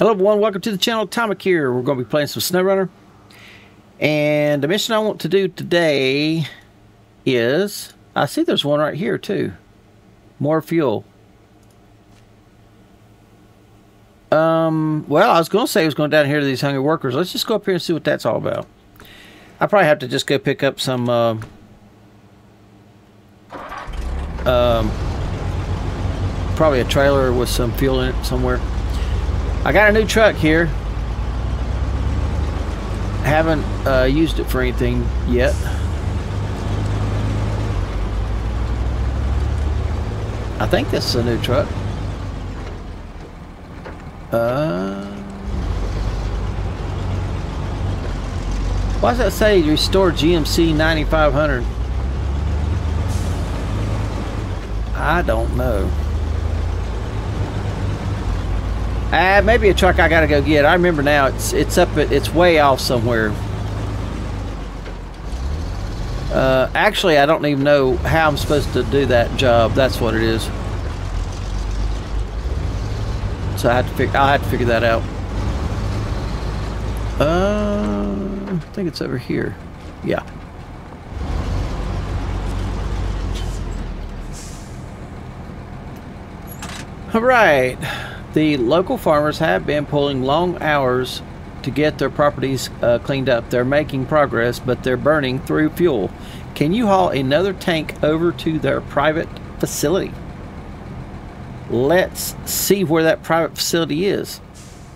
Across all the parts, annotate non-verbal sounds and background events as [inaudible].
Hello everyone, welcome to the channel. Atomic here. We're going to be playing some SnowRunner. And the mission I want to do today is... I see there's one right here too. More fuel. Um, well, I was going to say I was going down here to these hungry workers. Let's just go up here and see what that's all about. I probably have to just go pick up some... Uh, um, probably a trailer with some fuel in it somewhere. I got a new truck here. Haven't uh, used it for anything yet. I think this is a new truck. Uh, why does that say restore GMC 9500? I don't know. Uh, maybe a truck I gotta go get. I remember now. It's it's up. At, it's way off somewhere. Uh, actually, I don't even know how I'm supposed to do that job. That's what it is. So I have to figure. I'll have to figure that out. Uh, I think it's over here. Yeah. All right. The local farmers have been pulling long hours to get their properties uh, cleaned up. They're making progress, but they're burning through fuel. Can you haul another tank over to their private facility? Let's see where that private facility is.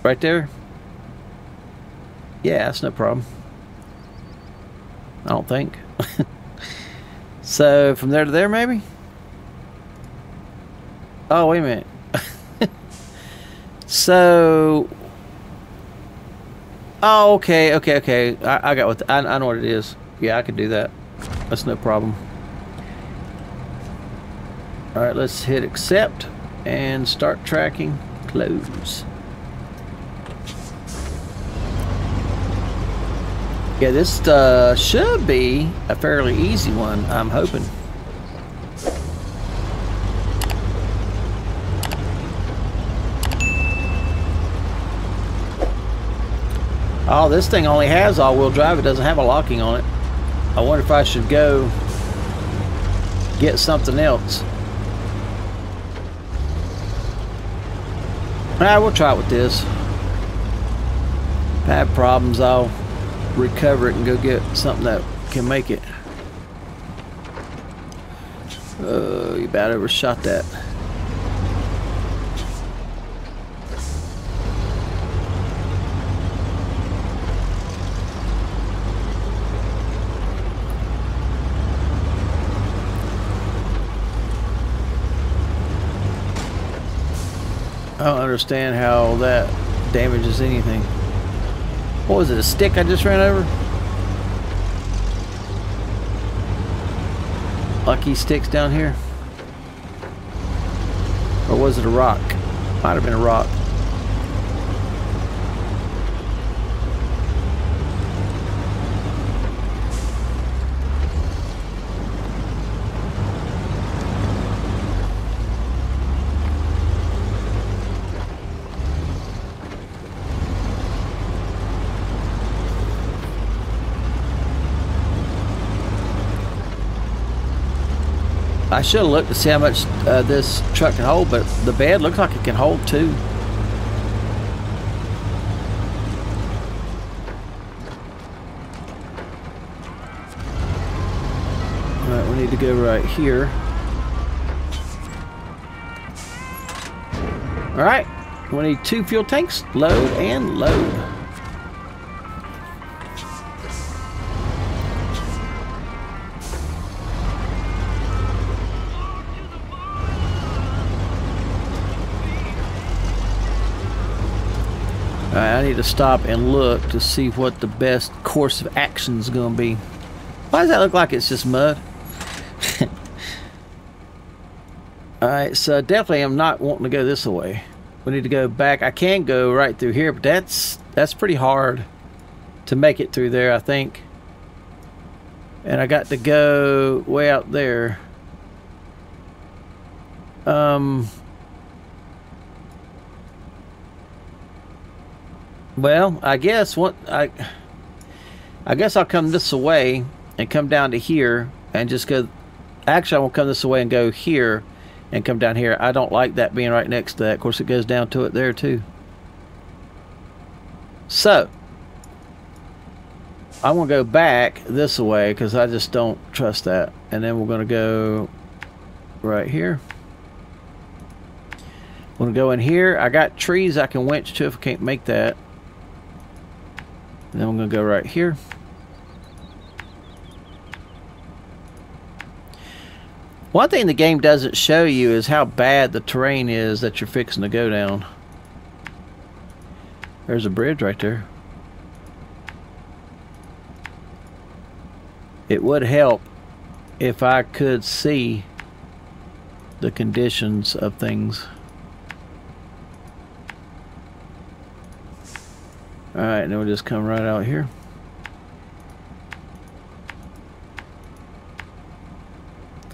Right there? Yeah, that's no problem. I don't think. [laughs] so, from there to there, maybe? Oh, wait a minute. So, oh, okay, okay, okay. I, I got what the, I, I know what it is. Yeah, I could do that. That's no problem. All right, let's hit accept and start tracking. Close. Yeah, this uh, should be a fairly easy one. I'm hoping. Oh, this thing only has all-wheel drive. It doesn't have a locking on it. I wonder if I should go get something else. Ah, we'll try it with this. If I have problems, I'll recover it and go get something that can make it. Oh, you about overshot that. I don't understand how that damages anything. What was it, a stick I just ran over? Lucky sticks down here? Or was it a rock? Might have been a rock. Should have looked to see how much uh, this truck can hold, but the bed looks like it can hold two. Alright, we need to go right here. Alright, we need two fuel tanks, load and load. To stop and look to see what the best course of action is going to be. Why does that look like it's just mud? [laughs] Alright, so definitely I'm not wanting to go this way. We need to go back. I can go right through here, but that's that's pretty hard to make it through there, I think. And I got to go way out there. Um, Well, I guess what I I guess I'll come this way and come down to here and just go actually I will come this way and go here and come down here. I don't like that being right next to that. Of course it goes down to it there too. So I'm to go back this way because I just don't trust that. And then we're to go right here. I'm to go in here. I got trees I can winch to if I can't make that. And then I'm going to go right here. One thing the game doesn't show you is how bad the terrain is that you're fixing to go down. There's a bridge right there. It would help if I could see the conditions of things. Alright, then we'll just come right out here.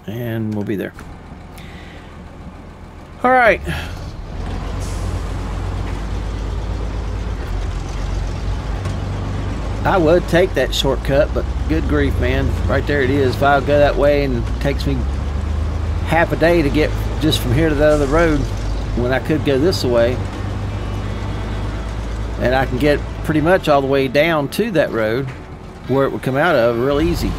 And we'll be there. Alright. I would take that shortcut, but good grief, man. Right there it is. If I go that way and it takes me half a day to get just from here to the other road when I could go this way. And I can get pretty much all the way down to that road where it would come out of real easy.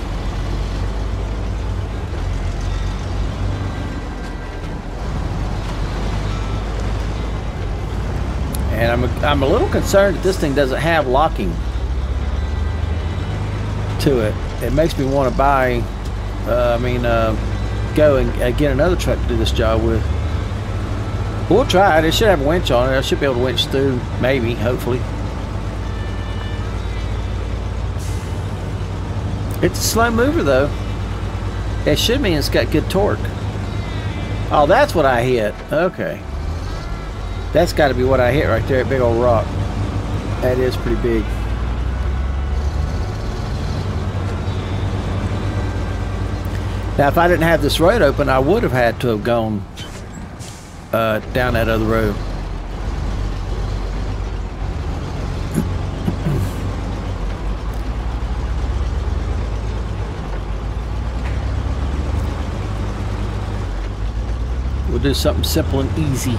And I'm a, I'm a little concerned that this thing doesn't have locking to it. It makes me want to buy, uh, I mean, uh, go and uh, get another truck to do this job with. We'll try it. It should have a winch on it. I should be able to winch through, maybe, hopefully. It's a slow mover, though. It should mean it's got good torque. Oh, that's what I hit. Okay. That's got to be what I hit right there, big old rock. That is pretty big. Now, if I didn't have this road open, I would have had to have gone uh, down that other road. we'll do something simple and easy.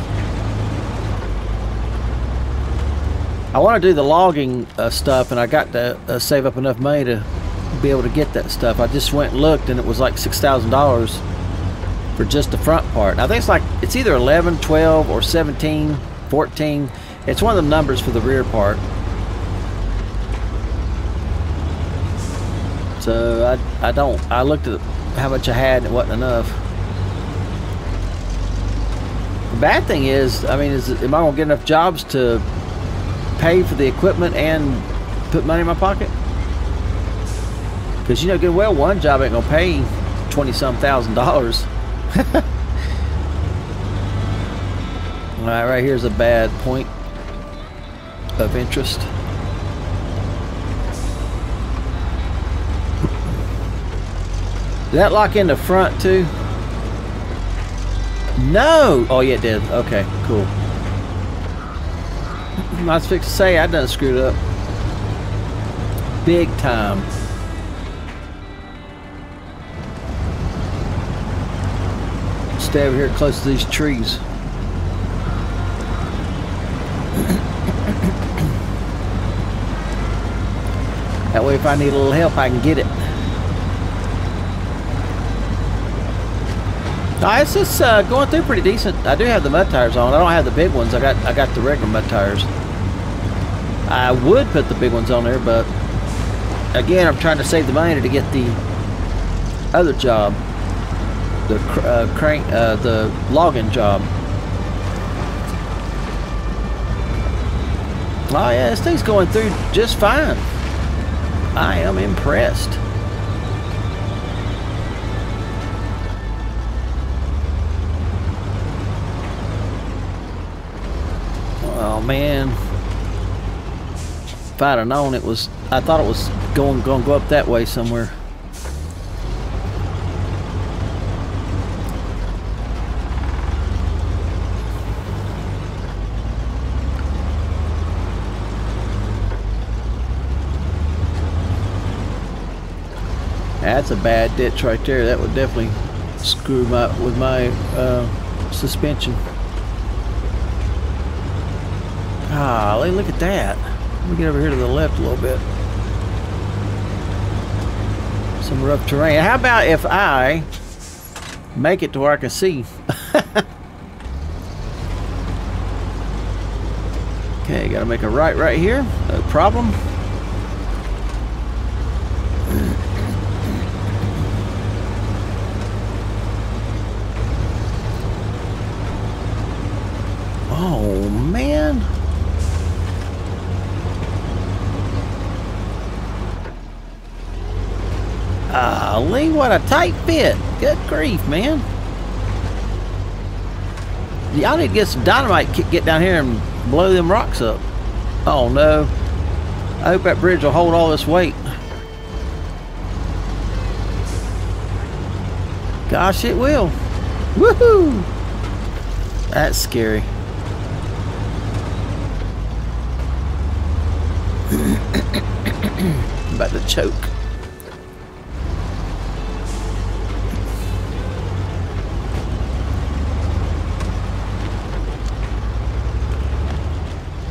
I want to do the logging uh, stuff, and I got to uh, save up enough money to be able to get that stuff. I just went and looked and it was like $6,000 for just the front part. I think it's like, it's either 11, 12, or 17, 14. It's one of the numbers for the rear part. So I, I don't, I looked at how much I had and it wasn't enough. The bad thing is, I mean, is am I to get enough jobs to pay for the equipment and put money in my pocket? Because you know good well one job ain't gonna pay twenty some thousand dollars. [laughs] Alright, right here's a bad point of interest. Did that lock in the front too? No! Oh yeah it did. Okay, cool. [clears throat] I was fixed to say I done screwed up. Big time. Stay over here close to these trees. that way if I need a little help I can get it. No, it's just uh, going through pretty decent. I do have the mud tires on. I don't have the big ones. I got I got the regular mud tires. I would put the big ones on there, but again, I'm trying to save the money to get the other job the uh, crank, uh, the logging job. Oh yeah, this thing's going through just fine. I am impressed. Oh man. If I'd have known it was, I thought it was going, going to go up that way somewhere. That's a bad ditch right there. That would definitely screw my with my uh, suspension. Ah, look at that. Let me get over here to the left a little bit. Some rough terrain. How about if I make it to where I can see? [laughs] okay, gotta make a right right here. No problem. Oh, man. Golly, what a tight fit. Good grief, man. Y'all need to get some dynamite, get down here and blow them rocks up. Oh, no. I hope that bridge will hold all this weight. Gosh, it will. Woohoo! That's scary. [coughs] about to choke.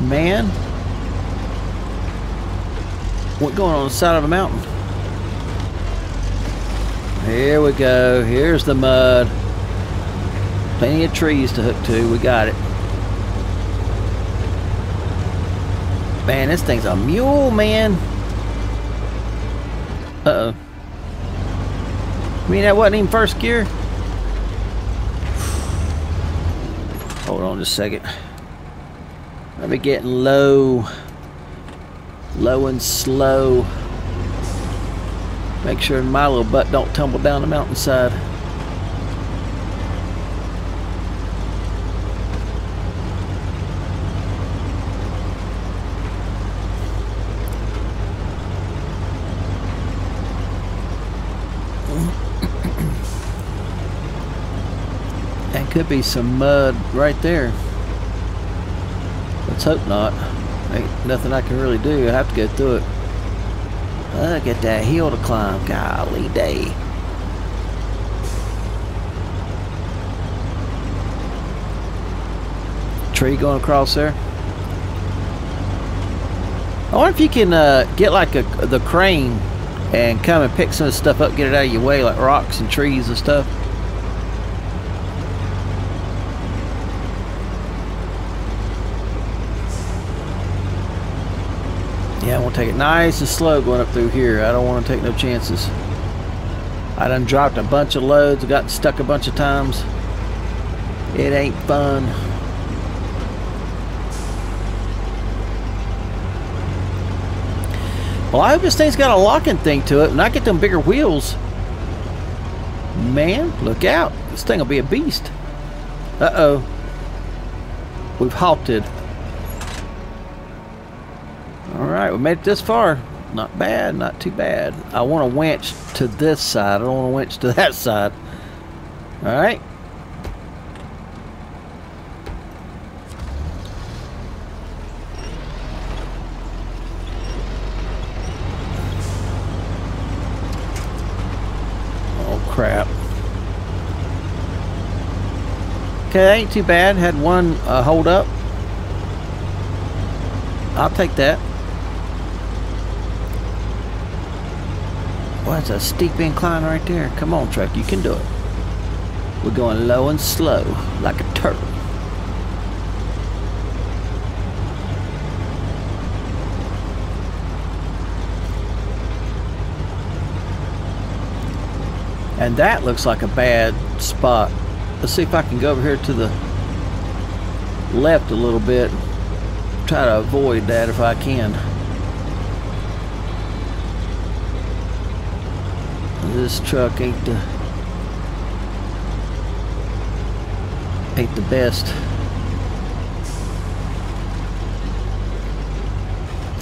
Man. What going on the side of a mountain? Here we go. Here's the mud. Plenty of trees to hook to. We got it. Man, this thing's a mule, man. Uh-oh. I mean, that wasn't even first gear? Hold on just a second. Let me get low. Low and slow. Make sure my little butt don't tumble down the mountainside. Could be some mud right there. Let's hope not. Ain't nothing I can really do. I have to go through it. Look at that hill to climb. Golly day. Tree going across there. I wonder if you can uh, get like a, the crane and come and pick some stuff up, get it out of your way, like rocks and trees and stuff. Take it nice and slow going up through here. I don't want to take no chances. I done dropped a bunch of loads, got stuck a bunch of times. It ain't fun. Well, I hope this thing's got a locking thing to it and I get them bigger wheels. Man, look out. This thing will be a beast. Uh-oh. We've halted. Alright, we made it this far. Not bad, not too bad. I want to winch to this side. I don't want to winch to [laughs] that side. Alright. Oh, crap. Okay, ain't too bad. Had one uh, hold up. I'll take that. Well, that's a steep incline right there. Come on, truck, you can do it. We're going low and slow, like a turtle. And that looks like a bad spot. Let's see if I can go over here to the left a little bit. Try to avoid that if I can. This truck ain't the ain't the best.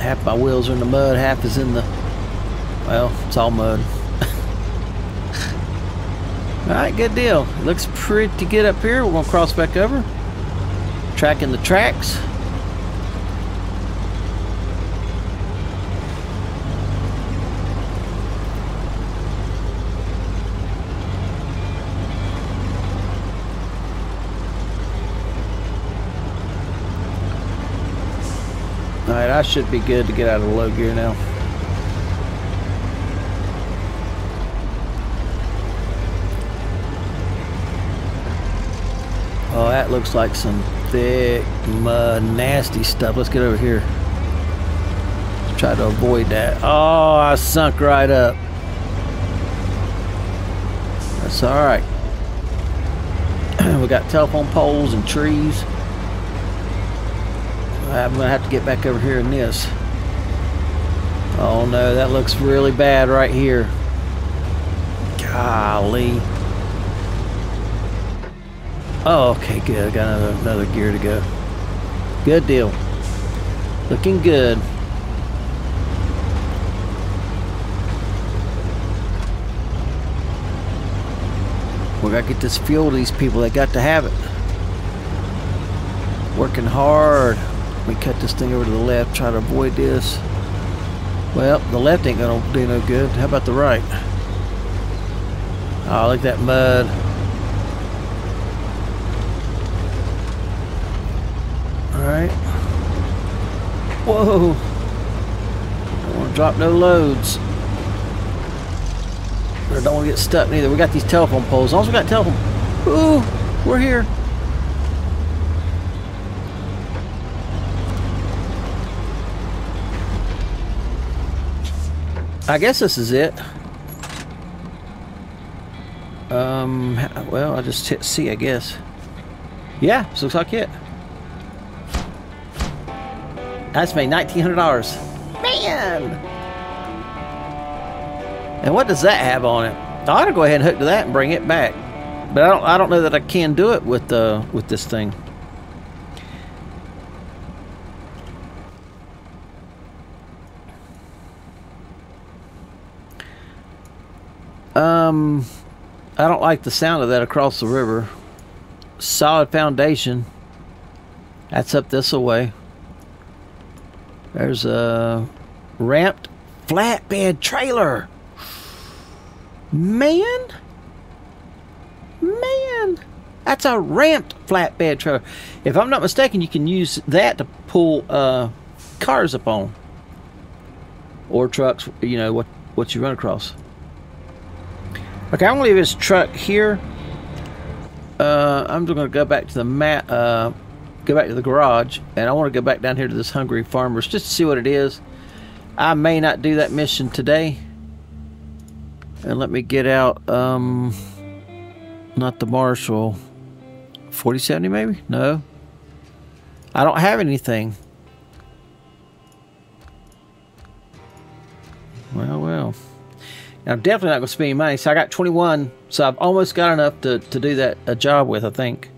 Half my wheels are in the mud, half is in the well, it's all mud. [laughs] Alright, good deal. Looks pretty good up here. We're gonna cross back over. Tracking the tracks. Alright, I should be good to get out of low gear now. Oh, that looks like some thick, mud, nasty stuff. Let's get over here. Let's try to avoid that. Oh, I sunk right up. That's alright. [clears throat] we got telephone poles and trees. I'm going to have to get back over here in this. Oh no, that looks really bad right here. Golly. Oh, okay, good. I got another, another gear to go. Good deal. Looking good. We gotta get this fuel to these people. They got to have it. Working hard. We cut this thing over to the left, try to avoid this. Well, the left ain't gonna do no good. How about the right? Ah, oh, look at that mud. Alright. Whoa. Don't want to drop no loads. I don't want to get stuck neither. We got these telephone poles. We got telephone. Ooh, we're here. I guess this is it. Um, well, I just hit C, I guess. Yeah, looks like it. That's made $1,900. Man! And what does that have on it? I ought to go ahead and hook to that and bring it back. But I don't I don't know that I can do it with uh with this thing. Um I don't like the sound of that across the river. Solid foundation. That's up this way. There's a ramped flatbed trailer. Man. Man. That's a ramped flatbed trailer. If I'm not mistaken, you can use that to pull uh, cars up on. Or trucks, you know, what, what you run across. Okay, I'm to leave this truck here. Uh, I'm just to go back to the mat. Uh, go back to the garage and I want to go back down here to this Hungry Farmers just to see what it is. I may not do that mission today. And let me get out, um, not the Marshall, 4070 maybe? No. I don't have anything. Well, well. I'm definitely not going to spend any money. So I got 21, so I've almost got enough to, to do that a job with, I think.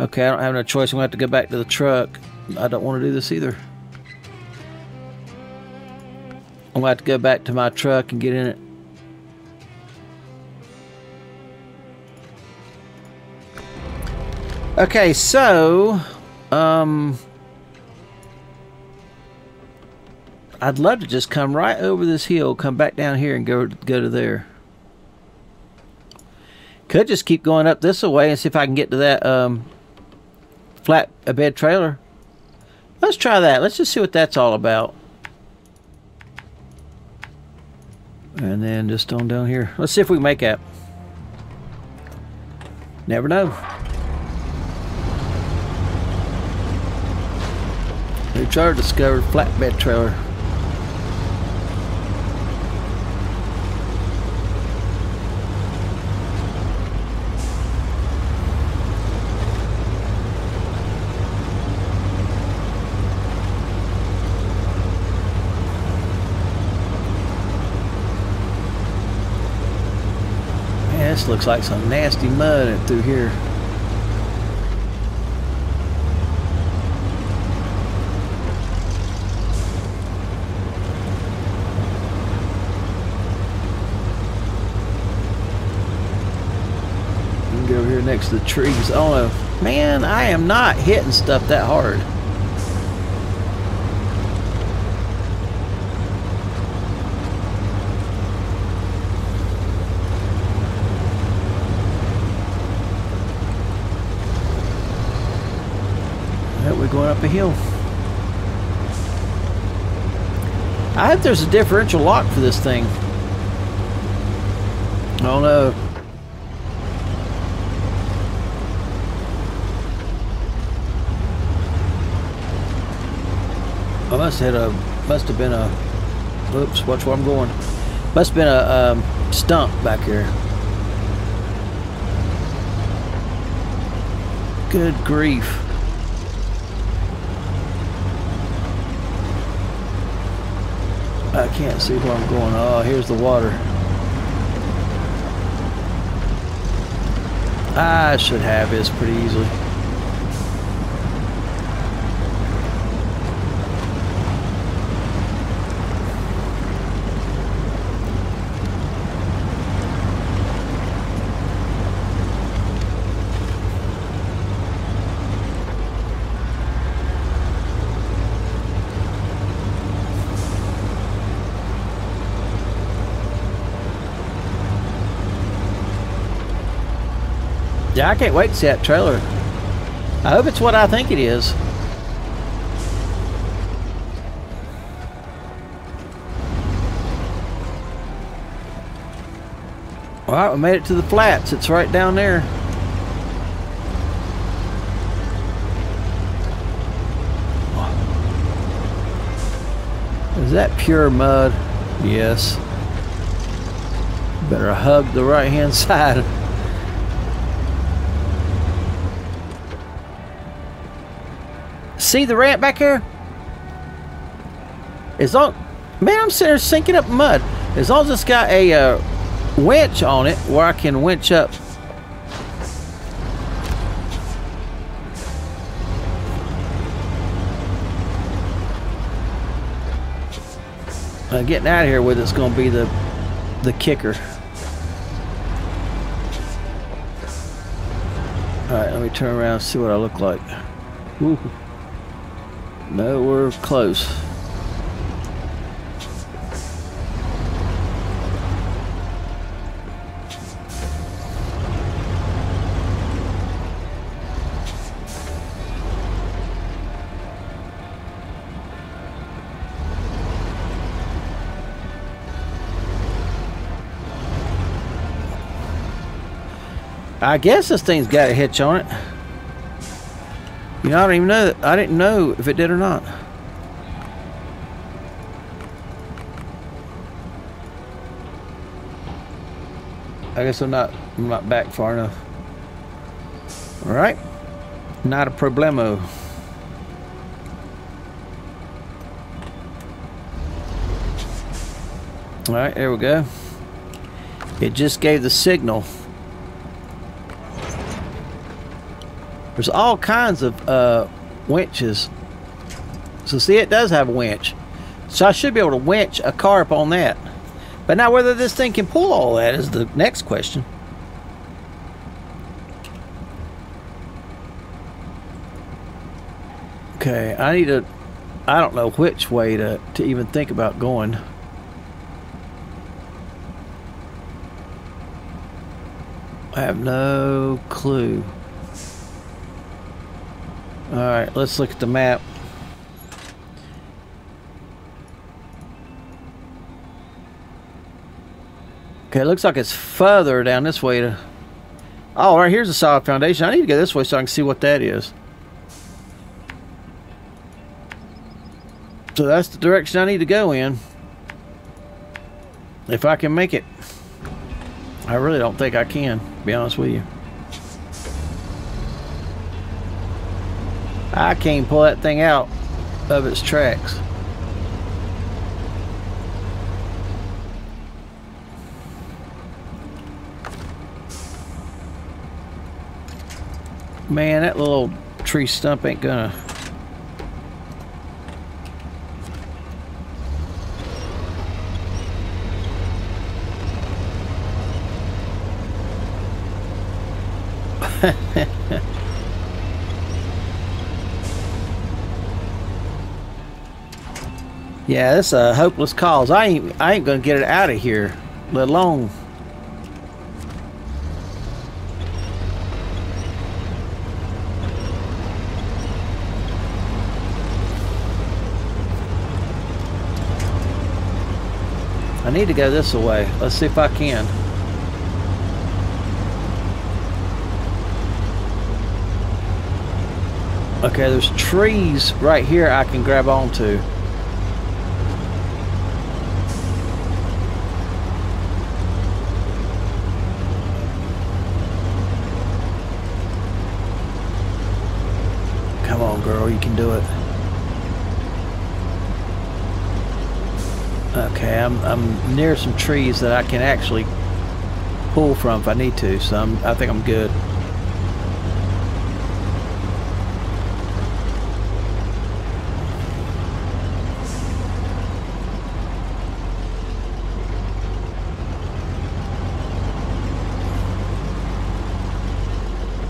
Okay, I don't have no choice. I'm going to have to go back to the truck. I don't want to do this either. I'm going to have to go back to my truck and get in it. Okay, so, um, I'd love to just come right over this hill, come back down here and go, go to there. Could just keep going up this way and see if I can get to that, um, flat bed trailer. Let's try that. Let's just see what that's all about. And then just on down here. Let's see if we make that. Never know. New charter discovered flatbed trailer. This looks like some nasty mud through here. go over here next to the trees. Oh, man, I am not hitting stuff that hard. we're going up a hill. I hope there's a differential lock for this thing. I don't know. I must have a must have been a oops watch where I'm going must have been a um, stump back here good grief I can't see where I'm going. Oh here's the water. I should have this pretty easily Yeah, I can't wait to see that trailer. I hope it's what I think it is. All right, we made it to the flats. It's right down there. Is that pure mud? Yes. Better hug the right hand [laughs] side. See the ramp back here? As long, man, I'm sitting there sinking up mud. As long as it's got a uh, winch on it where I can winch up. Uh, getting out of here with it's going to be the the kicker. All right, let me turn around and see what I look like. Ooh. No, we're close. I guess this thing's got a hitch on it. You know, I don't even know. I didn't know if it did or not. I guess I'm not. I'm not back far enough. All right, not a problemo. All right, there we go. It just gave the signal. There's all kinds of uh, winches. So see, it does have a winch. So I should be able to winch a car up on that. But now whether this thing can pull all that is the next question. Okay, I need to... I don't know which way to, to even think about going. I have no clue. Alright, let's look at the map. Okay, it looks like it's further down this way to... Oh, right here's a solid foundation. I need to go this way so I can see what that is. So that's the direction I need to go in. If I can make it. I really don't think I can, be honest with you. I can't pull that thing out of its tracks. Man, that little tree stump ain't gonna... [laughs] Yeah, this is a hopeless cause. I ain't I ain't gonna get it out of here, let alone I need to go this way. Let's see if I can. Okay, there's trees right here I can grab onto. Come on, girl, you can do it. Okay, I'm, I'm near some trees that I can actually pull from if I need to, so I'm, I think I'm good.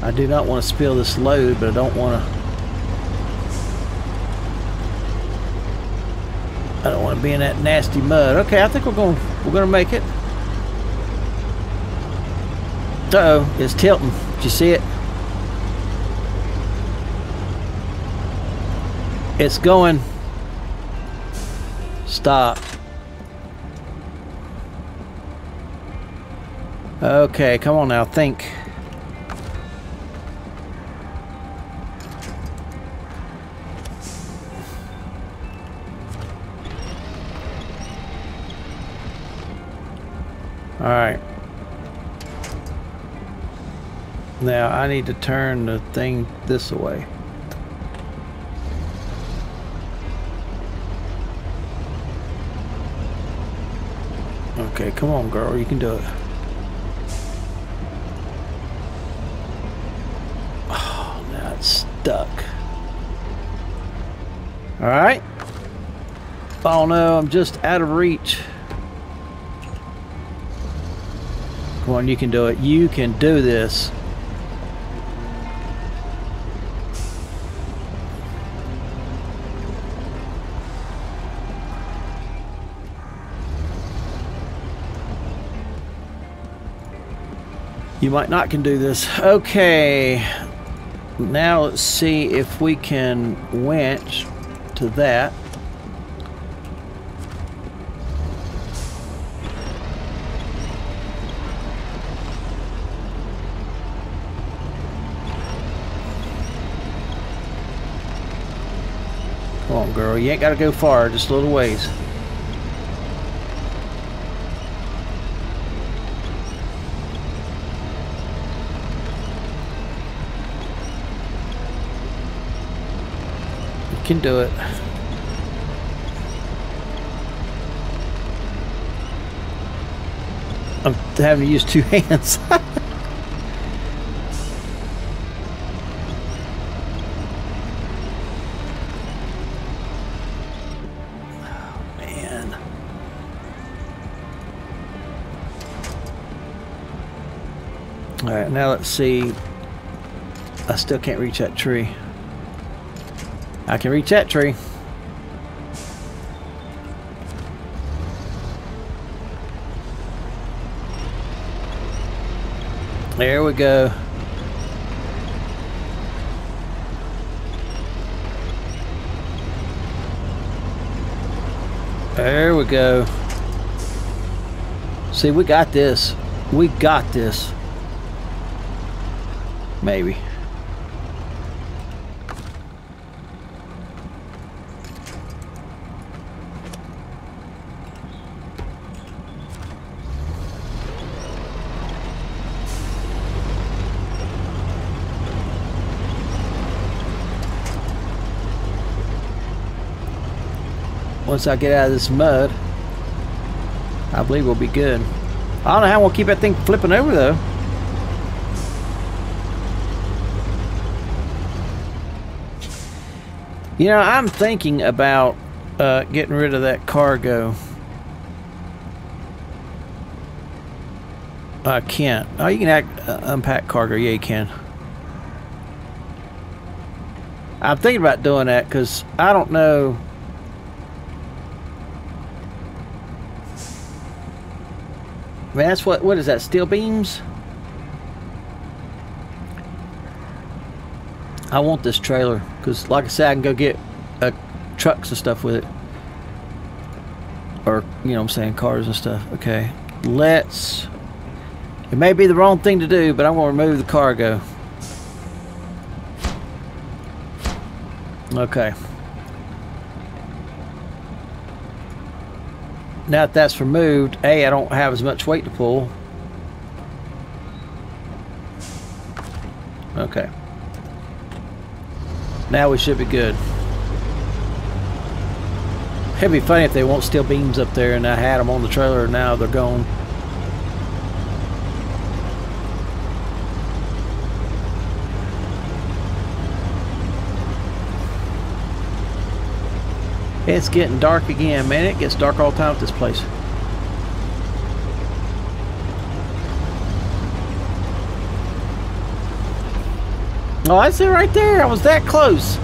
I do not want to spill this load, but I don't want to I don't want to be in that nasty mud. Okay, I think we're going we're to make it. Uh oh, it's tilting. Did you see it? It's going. Stop. Okay, come on now, think. Now I need to turn the thing this way. Okay, come on girl, you can do it. Oh, now it's stuck. Alright. Oh no, I'm just out of reach. Come on, you can do it. You can do this. You might not can do this. Okay. Now let's see if we can winch to that. Come on, girl. You ain't got to go far, just a little ways. Can do it. I'm having to use two [laughs] hands. Oh, man. Alright, now let's see. I still can't reach that tree. I can reach that tree. There we go. There we go. See, we got this. We got this. Maybe. Once I get out of this mud, I believe we'll be good. I don't know how we'll keep that thing flipping over though. You know, I'm thinking about uh, getting rid of that cargo. I can't. Oh, you can act, uh, unpack cargo. Yeah, you can. I'm thinking about doing that because I don't know. Man, that's what. What is that? Steel beams? I want this trailer because, like I said, I can go get uh, trucks and stuff with it. Or, you know I'm saying, cars and stuff. Okay. Let's... It may be the wrong thing to do, but I'm going to remove the cargo. Okay. Now that that's removed, A, I don't have as much weight to pull. Okay. Now we should be good. It'd be funny if they won't steel beams up there and I had them on the trailer and now they're gone. It's getting dark again, man. It gets dark all the time at this place. Oh, that's it right there. I was that close.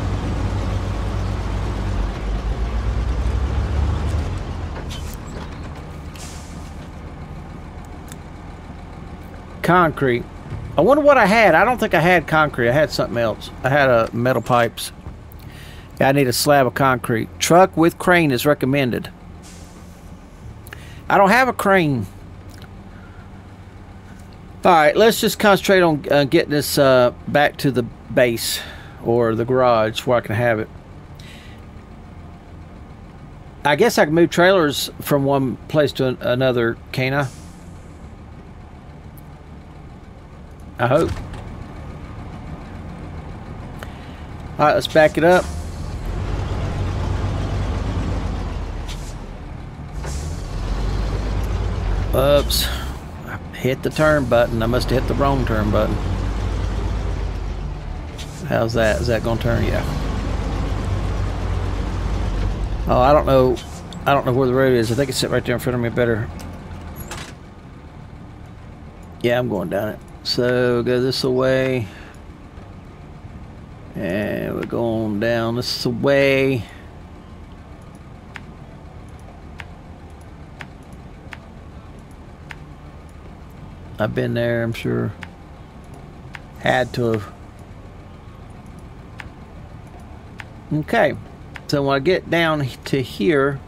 Concrete. I wonder what I had. I don't think I had concrete. I had something else. I had a uh, metal pipes. I need a slab of concrete. Truck with crane is recommended. I don't have a crane. All right, let's just concentrate on uh, getting this uh, back to the base or the garage where I can have it. I guess I can move trailers from one place to an another, can I? I hope. All right, let's back it up. Oops. I hit the turn button. I must have hit the wrong turn button. How's that? Is that going to turn? Yeah. Oh, I don't know. I don't know where the road is. I think it's sitting right there in front of me better. Yeah, I'm going down it. So go this way. And we're going down this way. I've been there, I'm sure. Had to have. Okay. So when I get down to here,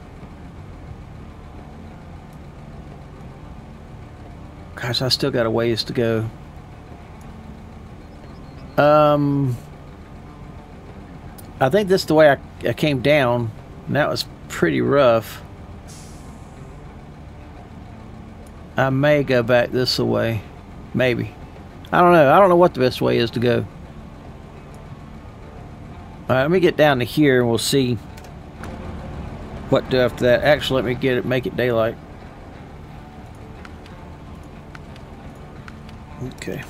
gosh, I still got a ways to go. Um, I think this is the way I, I came down, and that was pretty rough. I may go back this way. Maybe. I don't know. I don't know what the best way is to go. Alright, let me get down to here and we'll see what do after that. Actually, let me get it, make it daylight. Okay.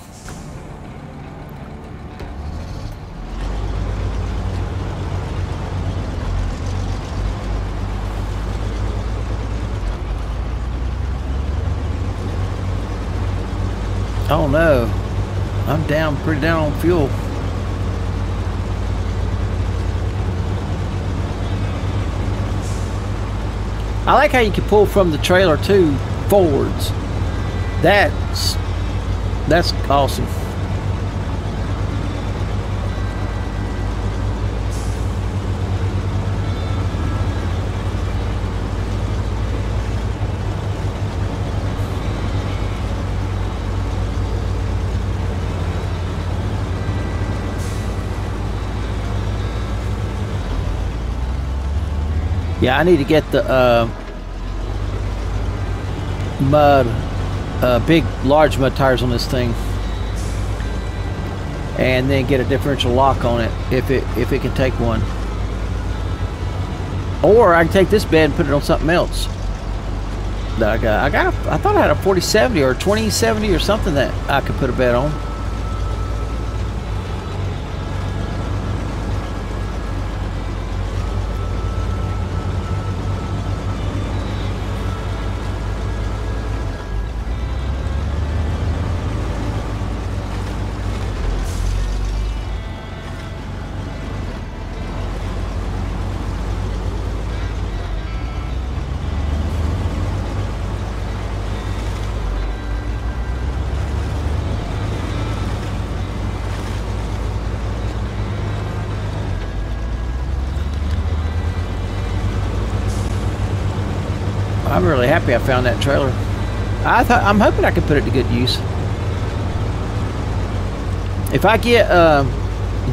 Oh no. I'm down, pretty down on fuel. I like how you can pull from the trailer too forwards. That's that's awesome. Yeah, I need to get the uh, mud, uh, big, large mud tires on this thing, and then get a differential lock on it if it if it can take one. Or I can take this bed and put it on something else. That I got. I got. A, I thought I had a 4070 or a 2070 or something that I could put a bed on. I'm really happy I found that trailer. I thought I'm hoping I can put it to good use. If I get uh,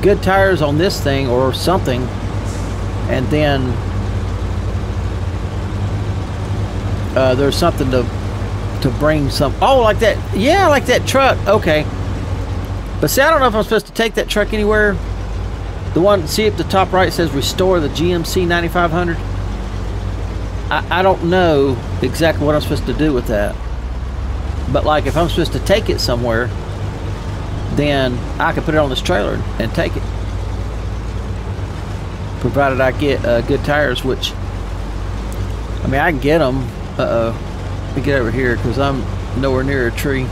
good tires on this thing or something, and then uh, there's something to to bring some. Oh, like that. Yeah, like that truck. Okay. But see, I don't know if I'm supposed to take that truck anywhere. The one, see at the top right says restore the GMC 9500. I, I don't know exactly what I'm supposed to do with that. But like if I'm supposed to take it somewhere, then I can put it on this trailer and take it. Provided I get uh, good tires, which, I mean, I can get them. Uh-oh. Let me get over here because I'm nowhere near a tree.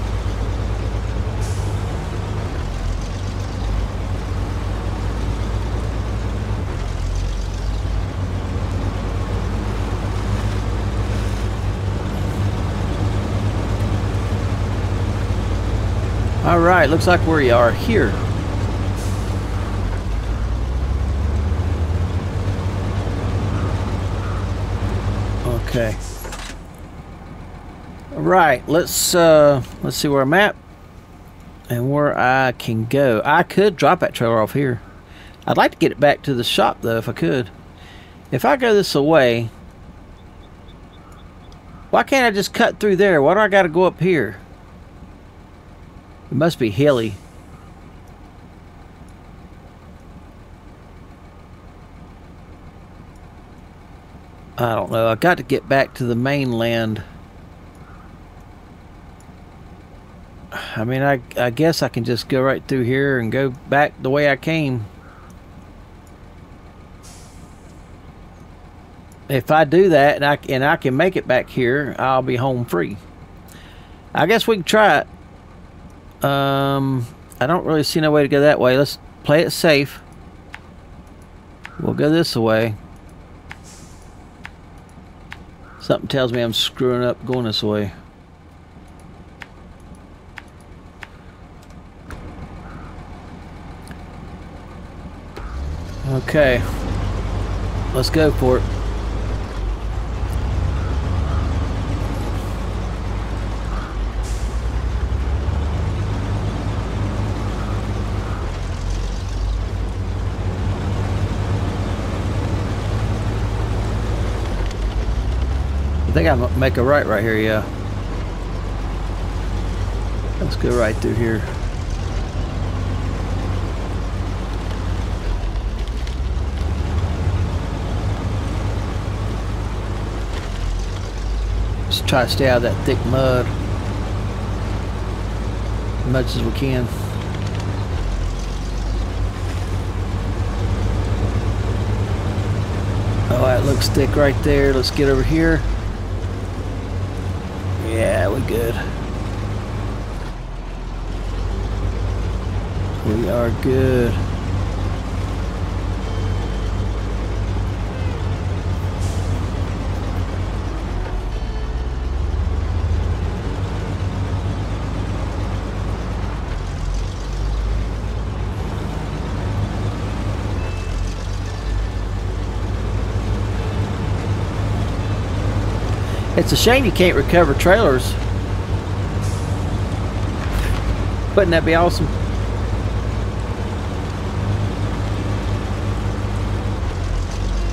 All right, looks like where we are here. Okay. All right, let's uh, let's see where I'm at and where I can go. I could drop that trailer off here. I'd like to get it back to the shop though, if I could. If I go this away, why can't I just cut through there? Why do I got to go up here? It must be hilly. I don't know. I got to get back to the mainland. I mean, I, I guess I can just go right through here and go back the way I came. If I do that and I, and I can make it back here, I'll be home free. I guess we can try it. Um, I don't really see no way to go that way. Let's play it safe. We'll go this way. Something tells me I'm screwing up going this way. Okay. Let's go for it. Think I'm make a right right here, yeah. Let's go right through here. Just try to stay out of that thick mud as much as we can. Oh, that looks thick right there. Let's get over here. We're good. We are good. It's a shame you can't recover trailers. Wouldn't that be awesome?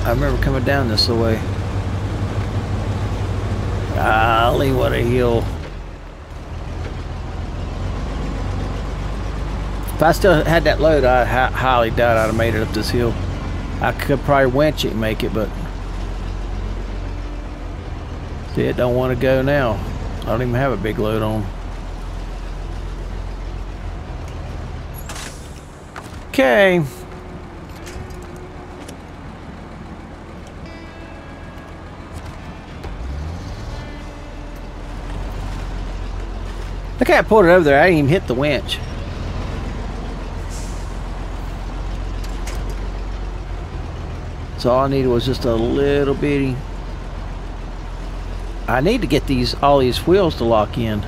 I remember coming down this way. Golly, what a hill. If I still had that load, I highly doubt I'd have made it up this hill. I could probably winch it and make it, but See, it don't want to go now. I don't even have a big load on. Okay. Look how I pulled it over there. I didn't even hit the winch. So all I needed was just a little bitty I need to get these all these wheels to lock in.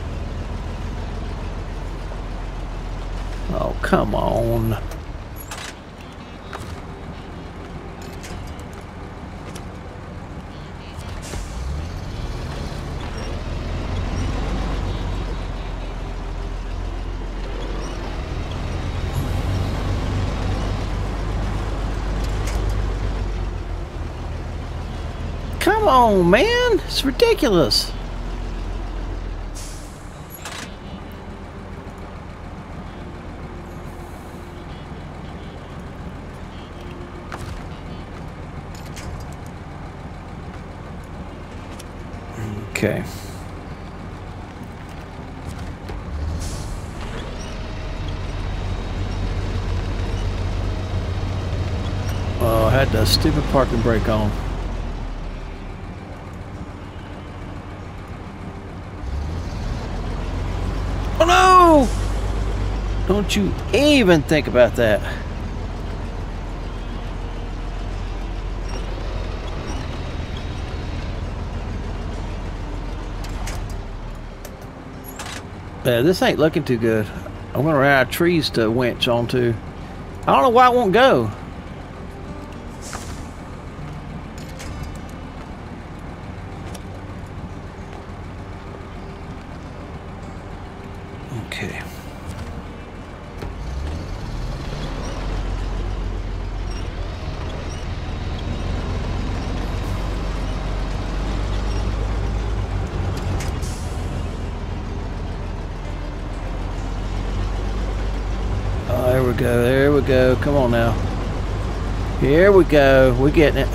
Oh, come on. Come on, man. It's ridiculous. Okay. Oh, I had the stupid parking brake on. Oh no! Don't you even think about that. Yeah, this ain't looking too good. I'm gonna of trees to winch onto. I don't know why it won't go. Okay. Oh, there we go. There we go. Come on now. Here we go. We're getting it.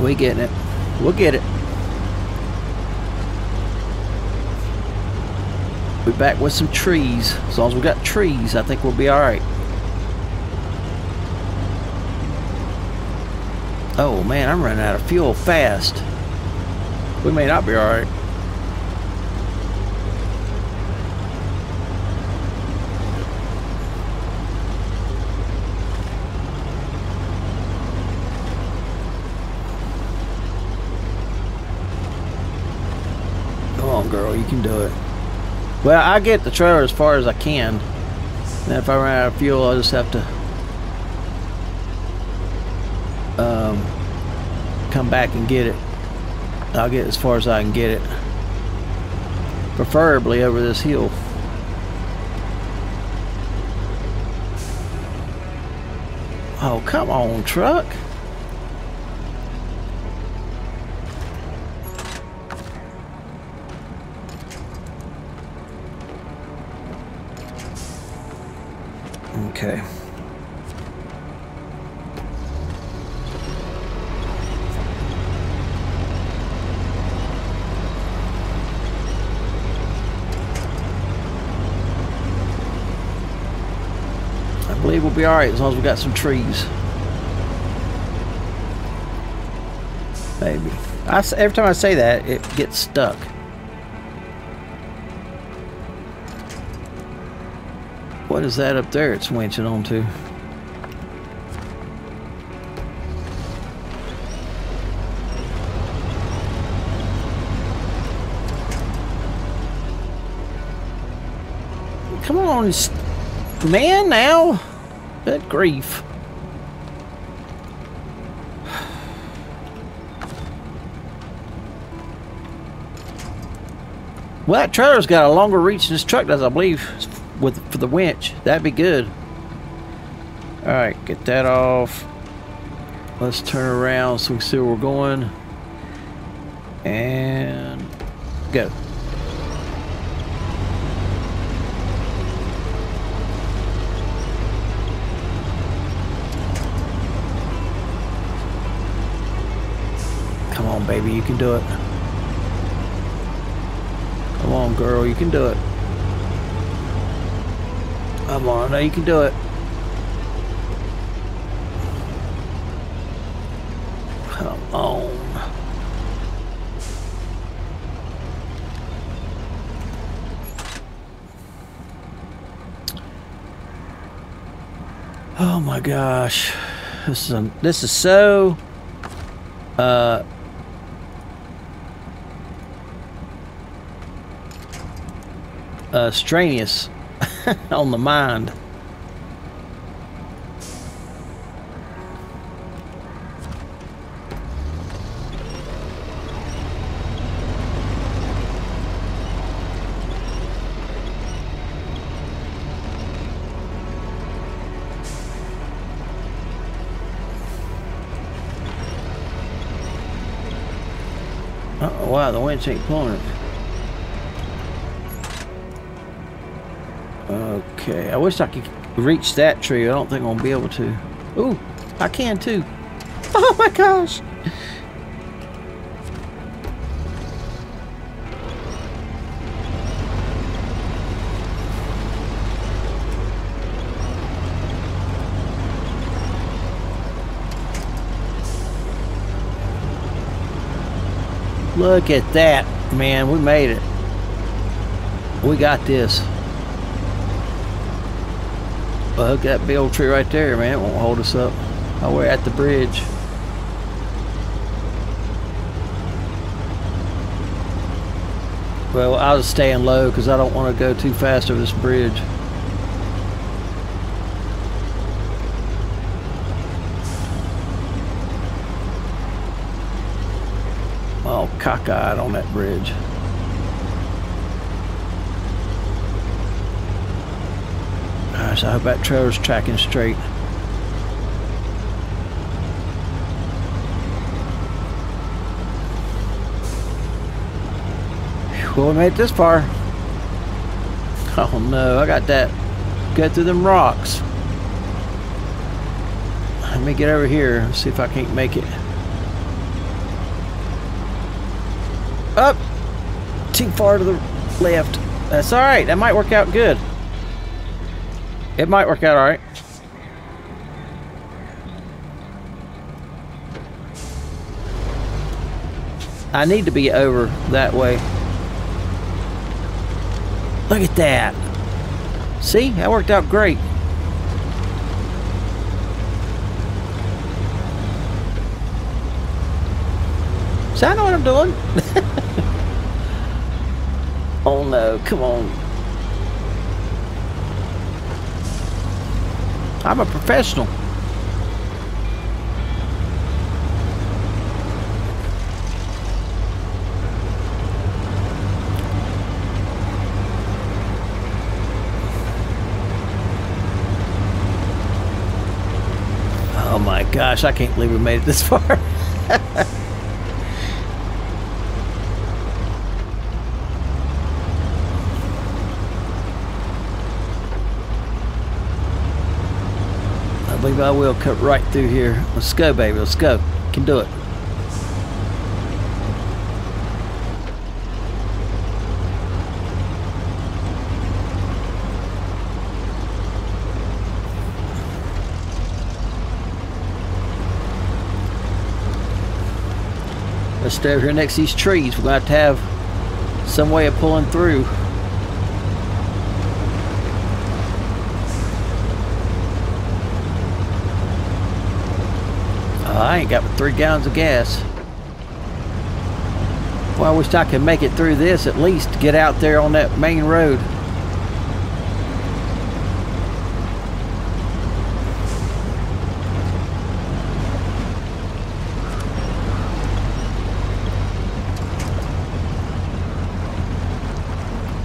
We getting it. We'll get it. We're back with some trees. As long as we got trees, I think we'll be alright. Oh man, I'm running out of fuel fast. We may not be alright. Come on, girl, you can do it. Well, I get the trailer as far as I can. And if I run out of fuel, I'll just have to um, come back and get it. I'll get as far as I can get it. Preferably over this hill. Oh, come on, truck. Okay. I believe we'll be alright as long as we got some trees. Maybe. I every time I say that, it gets stuck. What is that up there it's winching onto? Come on, man, now. Good grief. [sighs] Well, that trailer's got a longer reach than this truck does, I believe, with for the winch. That'd be good. All right, get that off. Let's turn around so we can see where we're going. And go. Come on, baby, you can do it. Come on, girl, you can do it. Come on, now you can do it. Come on. Oh my gosh. This is this is so uh uh strenuous [laughs] on the mind. wow, the winds ain't blowing Okay, I wish I could reach that tree. I don't think to be able to. Ooh, I can too. [laughs] Oh my gosh! Look at that, man. We made it. We got this. Look at that big old tree right there, man. It won't hold us up. Oh, we're at the bridge. Well, I was staying low because I don't want to go too fast over this bridge. All cockeyed on that bridge. Gosh, I hope that trailer's tracking straight. Well, we made it this far. Oh no, I got that. Go through them rocks. Let me get over here see if I can't make it. Up! Too far to the left. That's alright, that might work out good. It might work out alright. I need to be over that way. Look at that. See, that worked out great. So I know what I'm doing. [laughs] oh no, come on. I'm a professional. Oh my gosh, I can't believe we made it this far. [laughs] believe I will cut right through here. Let's go, baby. Let's go. Can do it. Let's stay over here next to these trees. We're going to have to have some way of pulling through. I ain't got but three gallons of gas. Well, I wish I could make it through this at least to get out there on that main road.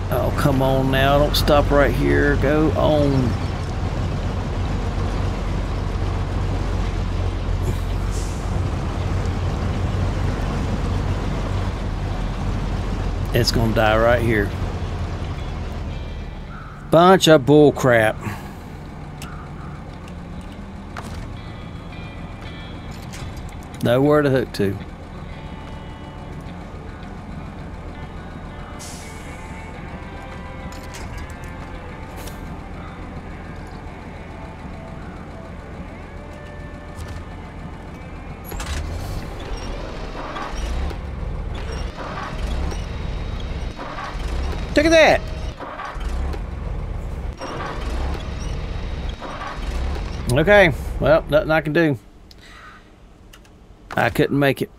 Oh, come on now. Don't stop right here. Go on. It's gonna die right here. Bunch of bull crap. Nowhere to hook to. Look at that. Okay, well, nothing I can do. I couldn't make it.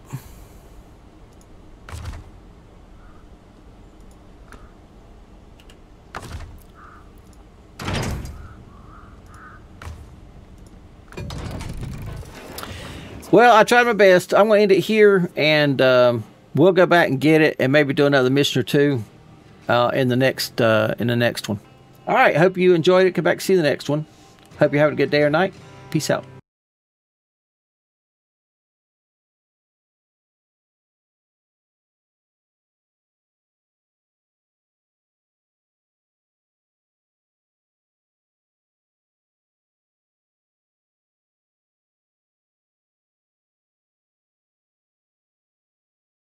Well, I tried my best. I'm going to end it here, and um, we'll go back and get it, and maybe do another mission or two uh, in the next uh, in the next one. All right. Hope you enjoyed it. Come back see the next one. Hope you're having a good day or night. Peace out.